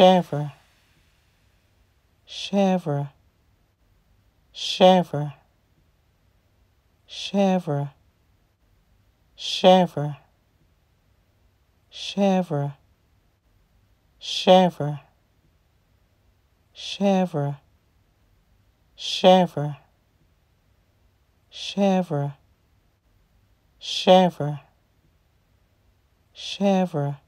Shaver, shaver, shaver, shaver, shaver, shaver, shaver, shaver, shaver, shaver, shaver, shaver.